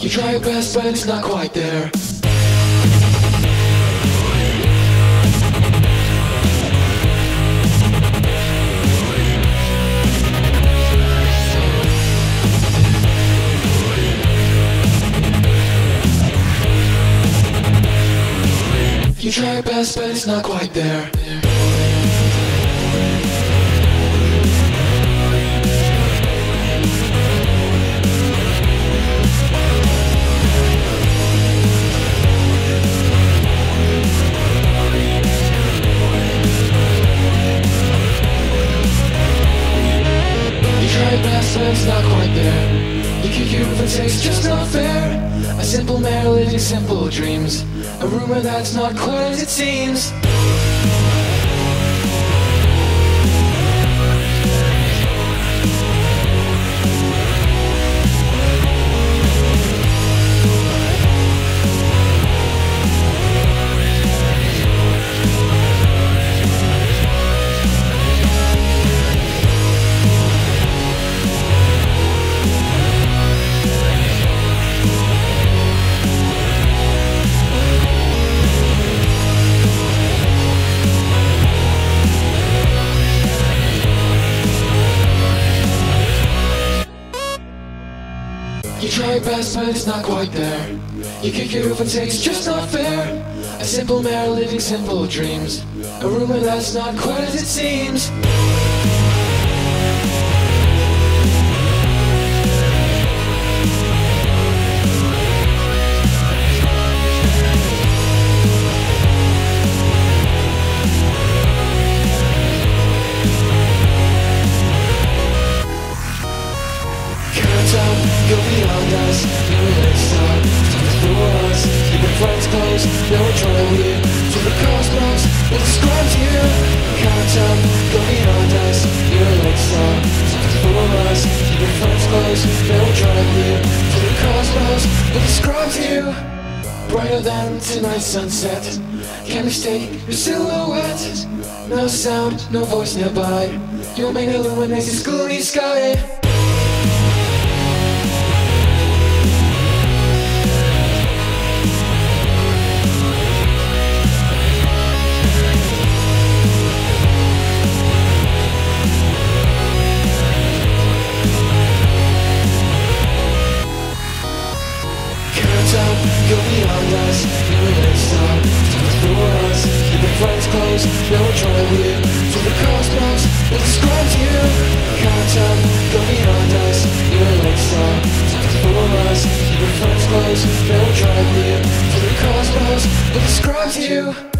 You try your best, but it's not quite there. You try your best, but it's not quite there. It's not quite there. You kick your roof it's just not fair. A simple living simple dreams. A rumor that's not quite as it seems. You try your best, but it's not quite there. You kick your roof and say it's just not fair. A simple mare living simple dreams. A rumor that's not quite as it seems. Brighter than tonight's sunset. Can't mistake your silhouette. No sound, no voice nearby. Your mane illuminates this gloomy sky. Go beyond us. And stop, time for us. Keep your friends close, no one trying to. To the cosmos, it describes you. Tell, go beyond us. And stop, time for us. Keep your friends close, no to leave. To the cosmos, it describes you.